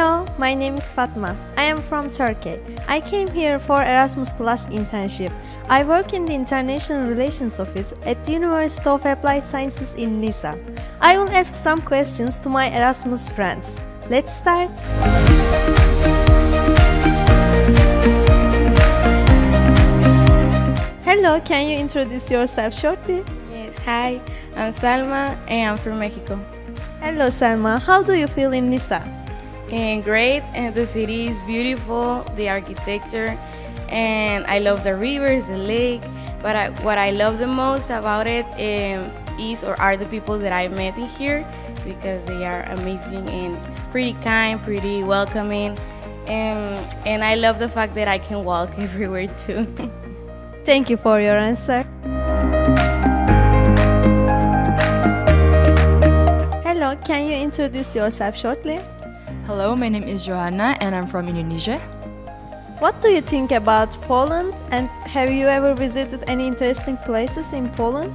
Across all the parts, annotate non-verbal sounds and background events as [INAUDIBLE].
Hello, my name is Fatma. I am from Turkey. I came here for Erasmus Plus internship. I work in the International Relations Office at the University of Applied Sciences in Nysa. I will ask some questions to my Erasmus friends. Let's start. Hello, can you introduce yourself shortly? Yes, hi, I'm Salma and I'm from Mexico. Hello, Salma. How do you feel in Nysa? And great, and the city is beautiful, the architecture, and I love the rivers, the lake. But I, what I love the most about it um, is or are the people that I met in here because they are amazing and pretty kind, pretty welcoming. And, and I love the fact that I can walk [LAUGHS] everywhere too. Thank you for your answer. Hello, can you introduce yourself shortly? Hello, my name is Johanna and I'm from Indonesia. What do you think about Poland and have you ever visited any interesting places in Poland?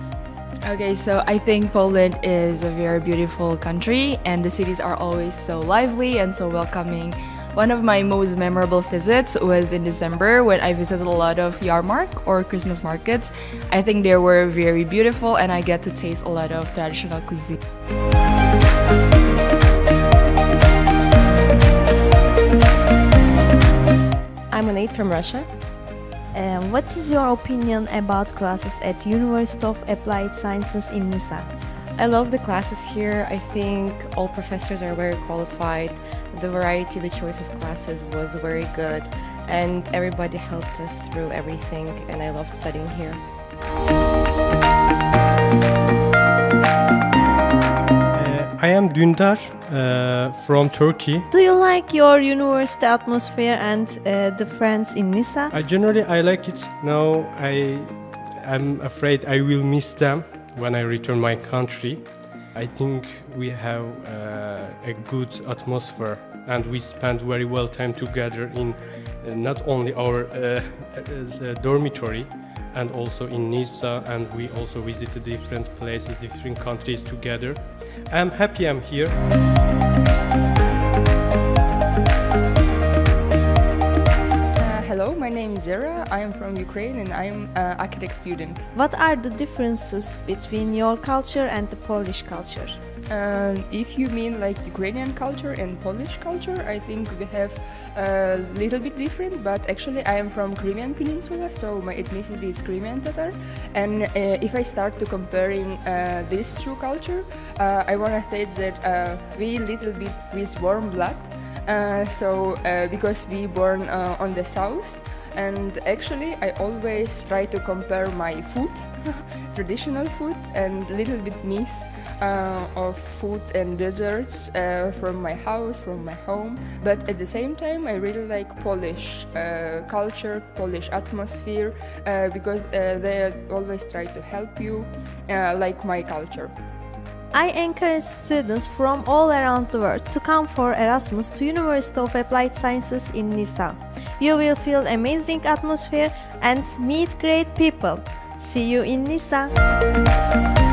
Okay, so I think Poland is a very beautiful country and the cities are always so lively and so welcoming. One of my most memorable visits was in December when I visited a lot of Yarmark or Christmas markets. I think they were very beautiful and I get to taste a lot of traditional cuisine. I'm from Russia. Um, what is your opinion about classes at University of Applied Sciences in Nysa? I love the classes here. I think all professors are very qualified. The variety, the choice of classes was very good, and everybody helped us through everything, and I loved studying here. I am Dündar uh, from Turkey. Do you like your university atmosphere and uh, the friends in Nysa? I generally I like it. Now I am afraid I will miss them when I return my country. I think we have uh, a good atmosphere and we spend very well time together in uh, not only our uh, uh, dormitory and also in Nysa and we also visited different places, different countries together. I'm happy I'm here. Hello, my name is Zara. I am from Ukraine and I am an architect student. What are the differences between your culture and the Polish culture? Uh, if you mean like Ukrainian culture and Polish culture, I think we have a little bit different. But actually, I am from Crimean Peninsula, so my ethnicity is Crimean Tatar. And uh, if I start to comparing uh, this true culture, uh, I want to say that uh, we little bit with warm blood. Uh, so uh, because we born uh, on the south and actually i always try to compare my food [LAUGHS] traditional food and little bit miss uh, of food and desserts uh, from my house from my home. But at the same time i really like polish culture polish atmosphere because they always try to help you like my culture I encourage students from all around the world to come for Erasmus to University of Applied Sciences in Nysa. You will feel amazing atmosphere and meet great people. See you in Nysa.